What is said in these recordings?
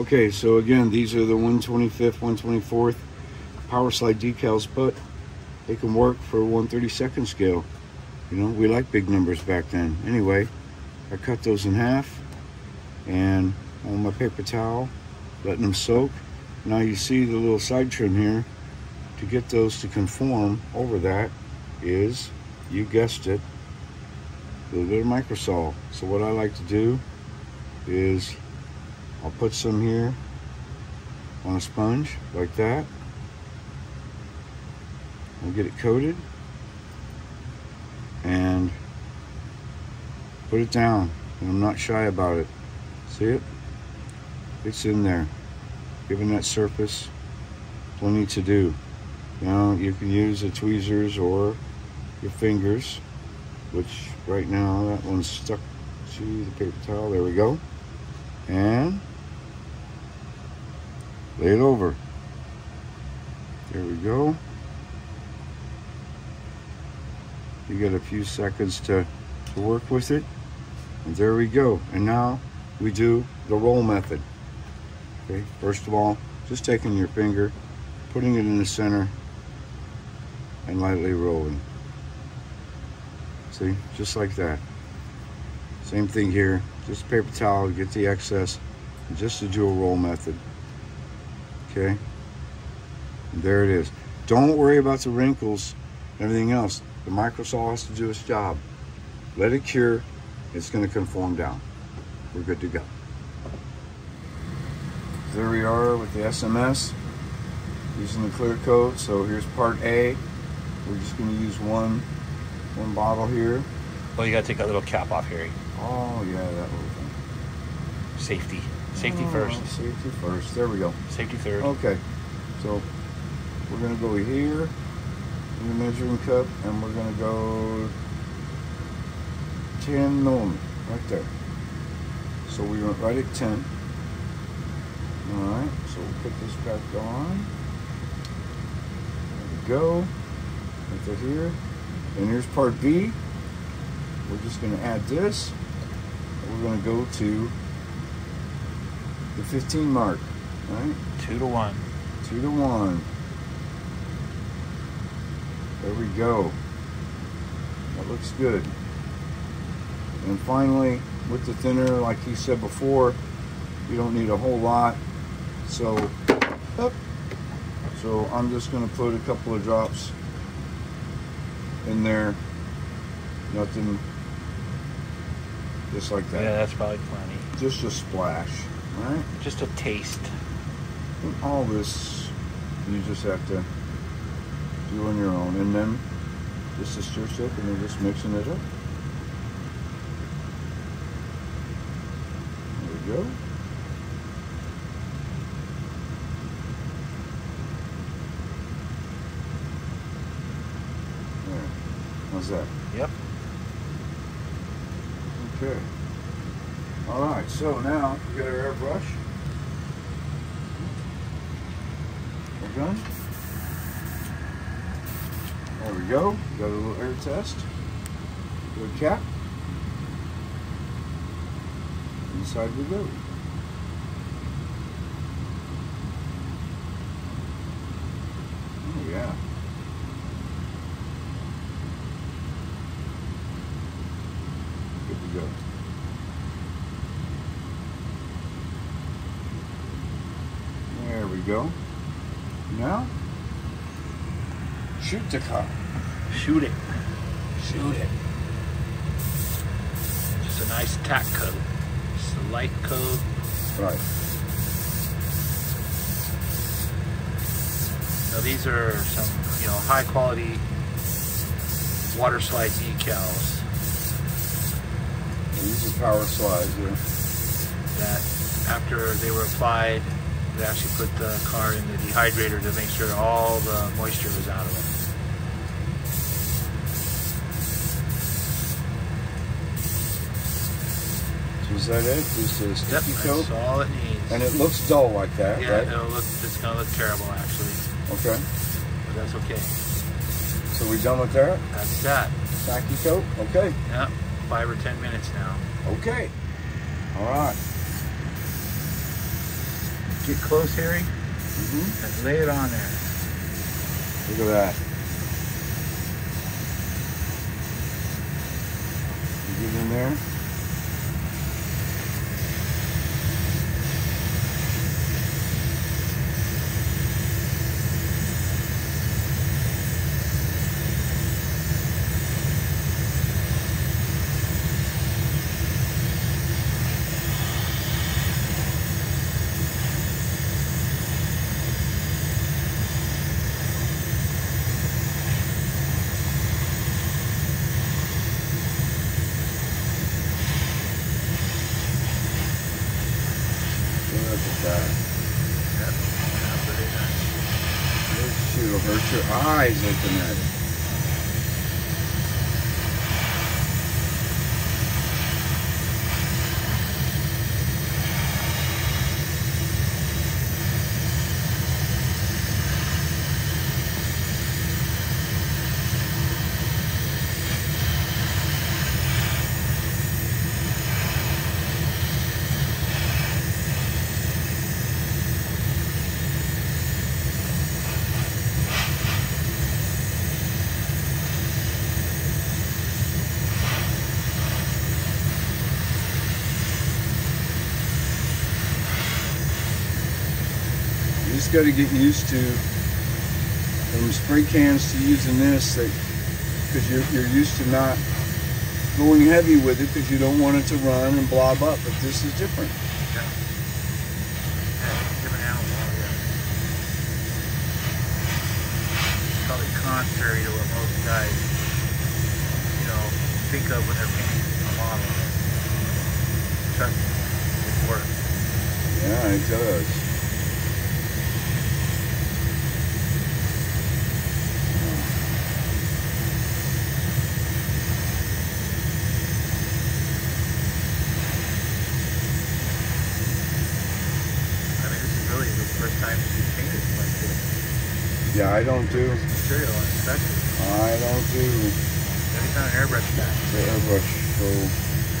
Okay, so again, these are the 125th, 124th power slide decals, but they can work for 132nd scale. You know, we like big numbers back then. Anyway, I cut those in half and on my paper towel, letting them soak. Now you see the little side trim here. To get those to conform over that is, you guessed it, a little bit of microsol. So what I like to do is I'll put some here on a sponge like that. I'll get it coated and put it down. And I'm not shy about it. See it? It's in there. Given that surface, plenty to do. Now you can use the tweezers or your fingers, which right now that one's stuck to the paper towel. There we go. And lay it over. There we go. You get a few seconds to, to work with it. And there we go. And now we do the roll method. Okay, first of all, just taking your finger, putting it in the center, and lightly rolling. See, just like that. Same thing here, just paper towel, get the excess, just to do a roll method. Okay, and there it is. Don't worry about the wrinkles, everything else. The microsol has to do its job. Let it cure, it's gonna conform down. We're good to go. There we are with the SMS using the clear coat. So here's part A. We're just gonna use one one bottle here. Well, you gotta take that little cap off Harry. Oh yeah, that little thing. Safety. Safety Oh, first. Safety first. There we go. Safety third. Okay. So we're gonna go here in the measuring cup and we're gonna go 10 millimeter right there. So we went right at 10. Alright, so we'll put this back on. There we go. Right there here. And here's part B. We're just gonna add this. We're gonna go to the 15 mark. Right? Two to one. Two to one. There we go. That looks good. And finally, with the thinner, like he said before, you don't need a whole lot. So, up. so I'm just going to put a couple of drops in there. Nothing, just like that. Yeah, that's probably plenty. Just a splash, right? Just a taste. And all this you just have to do on your own and then just a stir stick and then just mixing it up there we go there how's that Yep. okay all right so now we got our airbrush we're done there we go. Got a little air test. Good cap. Inside we go. Oh yeah. Good to go. We go. Now, shoot the car. Shoot it. Shoot it. Just a nice tack coat. Just a light coat. Right. Now these are some, you know, high quality water slide decals These are power slides, yeah. that after they were applied, they actually put the car in the dehydrator to make sure all the moisture was out of it. So is that it? Just a Yep, coat? that's all it needs. And it looks dull like that, yeah, right? it'll look, it's gonna look terrible actually, Okay. but that's okay. So we're done with that? That's that. Tacky coat? Okay. Yeah, five or ten minutes now. Okay. All right. Get close, Harry, mm -hmm. and lay it on there. Look at that. You Get in there. That. Will hurt your eyes looking at it. You just got to get used to from spray cans to using this because you're, you're used to not going heavy with it because you don't want it to run and blob up. But this is different. Yeah. Yeah, different animal. Yeah. Probably contrary to what most guys, you know, think of when they're painting a model. Trust me, it works. Yeah, it does. I mean, this is really the first time you painted like this. Yeah, I don't do. Material. I don't do Every time an airbrush back. the airbrush. So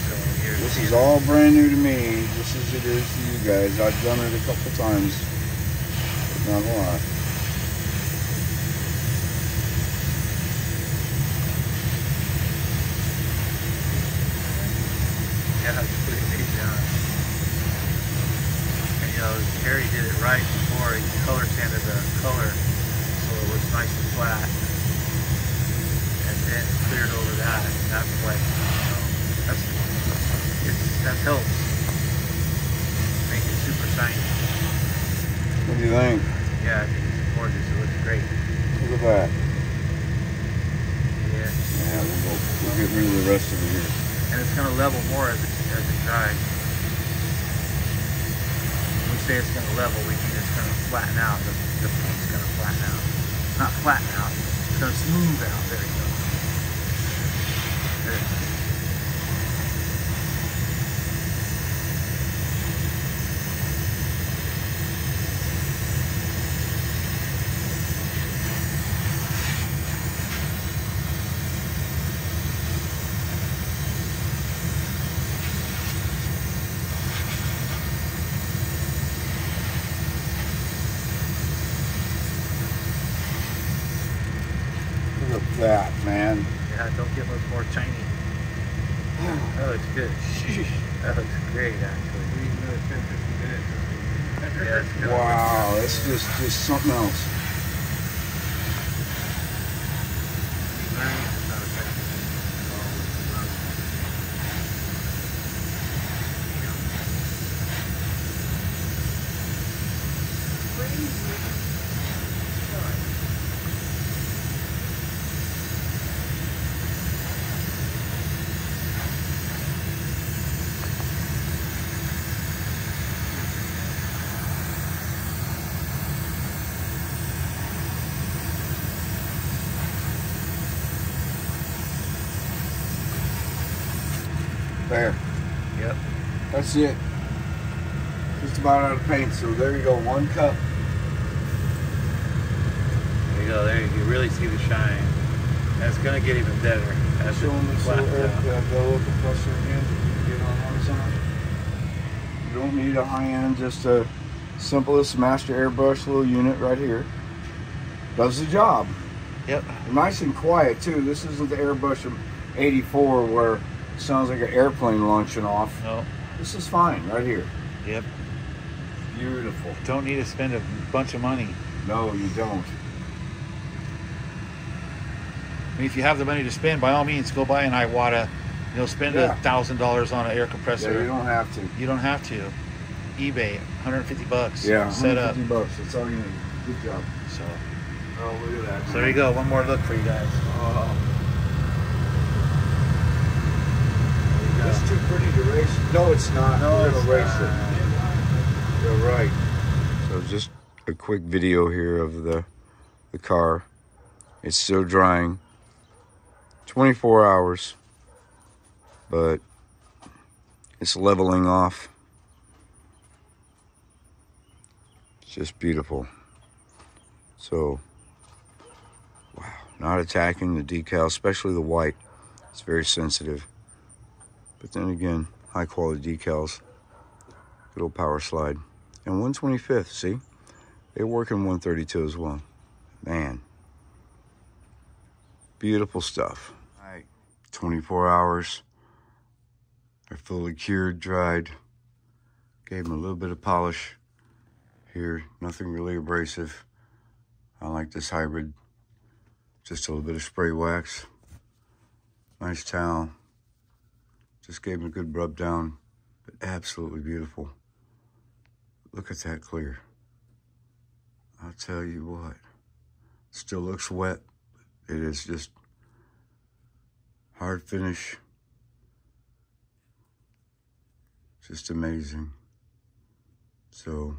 So this is all brand new to me, just as it is to you guys. I've done it a couple times, but not a lot. Yeah, pretty amazing. Huh? And you know, Harry did it right before he color sanded the color it was nice and flat. And then cleared over that. And that's like, you know, that's, it's, that helps. Make it super shiny. What do you think? Yeah, I think it's gorgeous. It looks great. Look at that. Yeah. Yeah, we'll go. We'll get rid of the rest of it here. And it's going to level more as it, as it dries. When we say it's going to level, we mean it's going to flatten out. The, the paint's going to flatten out. Not flatten out. To smooth out. There you go. There. That, man. Yeah, don't get much more shiny. That looks good. That looks great, actually. Yeah, it's gonna Wow, that's just just something else. There. Yep. That's it. Just about out of paint. So there you go. One cup. There you go. There you can really see the shine. That's gonna get even better as Show them it this little flattens out. air, uh, the little compressor again. You get on horizontal. You don't need a high end, just a Simplest master airbrush little unit right here. Does the job. Yep. Nice and quiet too. This isn't the airbrush from 84 where sounds like an airplane launching off. No. This is fine right here. Yep. Beautiful. Don't need to spend a bunch of money. No, you don't. I mean, if you have the money to spend, by all means, go buy an Iwata. You know, spend a Yeah. thousand dollars on an air Yeah, compressor. you don't have to. You don't have to. eBay, 150 bucks. Yeah, set up. 150 bucks. That's all you need. Good job. So, Oh, look at that. so there you go. One more look for you guys. Oh, There you go. it's too pretty to race. No, it's not. No, We're it's gonna race not. it. You're right. So just a quick video here of the the car. It's still drying. 24 hours, but it's leveling off. It's just beautiful. So, wow, not attacking the decal, especially the white. It's very sensitive. But then again, high quality decals. Good old power slide. And 125th, see? They work in 132 as well. Man. Beautiful stuff. All right, 24 hours. They're fully cured, dried. Gave them a little bit of polish here. Nothing really abrasive. I like this hybrid. Just a little bit of spray wax. Nice towel. Just gave him a good rub down, but absolutely beautiful. Look at that clear. I'll tell you what. Still looks wet. It is just hard finish. Just amazing. So,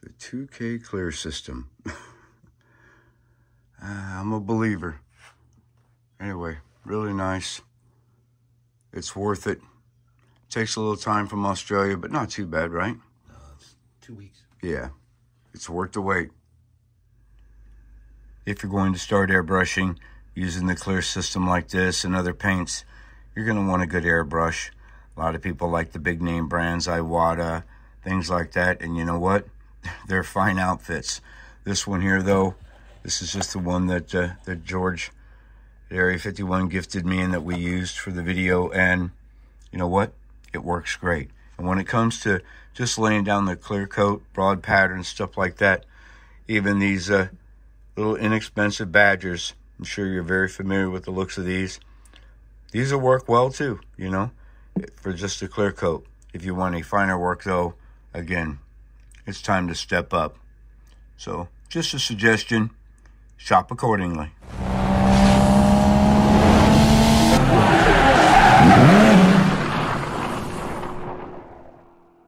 the 2K clear system. Ah, I'm a believer. Anyway, really nice. It's worth it. Takes a little time from Australia, but not too bad, right? Uh, it's two weeks. Yeah, it's worth the wait. If you're going to start airbrushing using the clear system like this and other paints, you're going to want a good airbrush. A lot of people like the big name brands, Iwata, things like that. And you know what? They're fine outfits. This one here, though, this is just the one that, uh, that George at Area 51 gifted me and that we used for the video. And you know what? It works great. And when it comes to just laying down the clear coat, broad pattern, stuff like that, even these uh, little inexpensive Badgers, I'm sure you're very familiar with the looks of these. These will work well too, you know, for just a clear coat. If you want a finer work though, again, it's time to step up. So just a suggestion, shop accordingly. Música